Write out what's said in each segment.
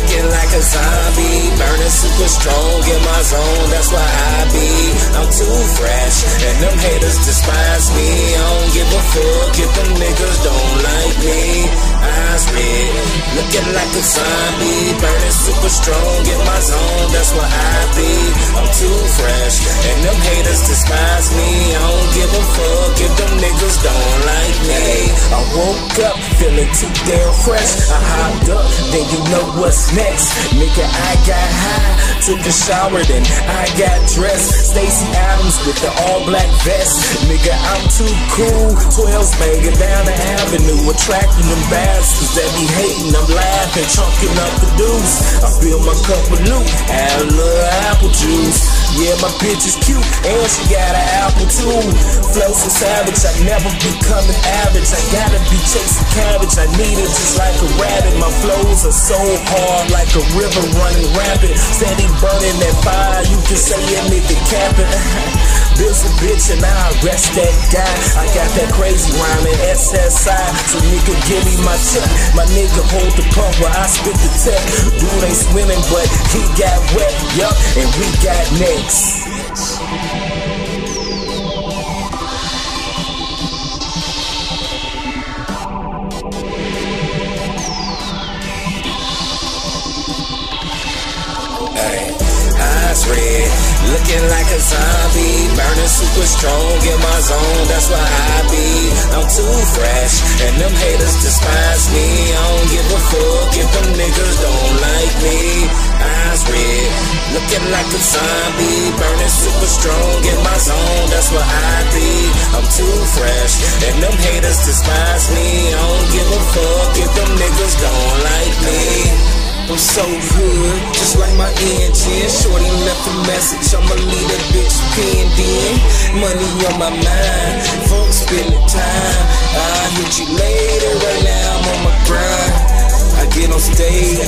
like a zombie, burning super strong in my zone. That's why I be. I'm too fresh, and them haters despise me. I don't give a fuck if them niggas don't like me. Eyes red, looking like a zombie, burning super strong in my zone. That's why I be. I'm too niggas don't like me. I woke up feeling too damn fresh. I hopped up, then you know what's next. Nigga, I got high, took a shower, then I got dressed. Stacy Adams with the all black vest. Nigga, I'm too cool. 12's banging down the avenue, attracting them bastards that be hating. I'm laughing, chunking up the deuce. I fill my cup with loot, add a little apple juice. Yeah, my bitch is cute, and she got an too. Flow so savage, I never be coming average. I gotta be chasing cabbage, I need it just like a rabbit. My flows are so hard, like a river running rapid. Steady burning that fire, you can say it a nigga capping. Bill's a bitch and I arrest that guy. I got that crazy rhyming SSI. So nigga, give me my check. My nigga hold the pump while I spit the tech. Dude ain't swimming, but he got wet, yup, and we got next. Eyes red, looking like a zombie, burning super strong in my zone. That's why I be. I'm too fresh, and them haters despise me. I don't give a fuck if them niggas don't like me. Eyes red, looking like a zombie, burning super strong in my zone. That's why I be. I'm too fresh, and them haters despise me. I don't give a fuck if them niggas don't like me. I'm so good, just like my engine. Shorty left a message, I'ma leave that bitch pinned in. Money on my mind, folks spending time. I'll hit you later, right now I'm on my grind. I get on stage,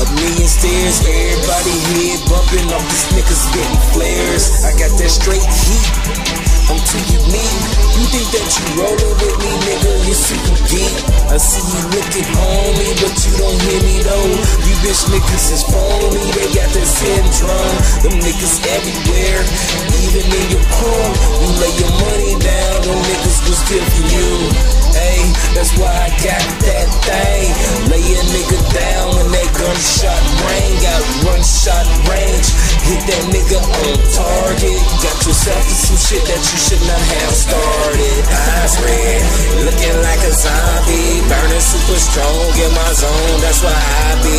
a million stairs, everybody head bumping off these niggas getting flares. I got that straight heat, I'm too unique. You think that you rollin' with me, nigga? You super geek. I see you looking on me, but you don't hear me though. Bitch niggas is phony, they got that syndrome. Them niggas everywhere, even in your crew. You lay your money down, them niggas will steal from you. Hey, that's why I got that thing. Lay a nigga down when that gunshot ring. Got one shot range. Hit that nigga on target. Got yourself to some shit that you should not have started. Eyes red, looking like a zombie. Burning super strong in my zone. That's why I be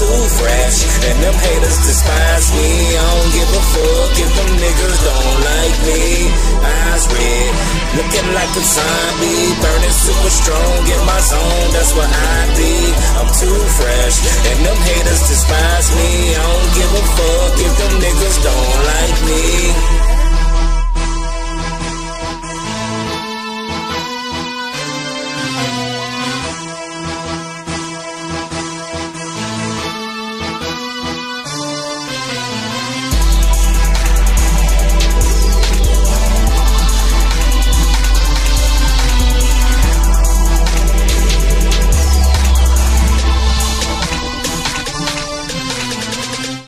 too fresh. And them haters despise me. I don't give a fuck if them niggas don't like me. Eyes red, looking like a zombie. Burning super strong in my zone, that's what I be. I'm too fresh. And them haters despise me. I don't give a fuck if them niggas don't like me.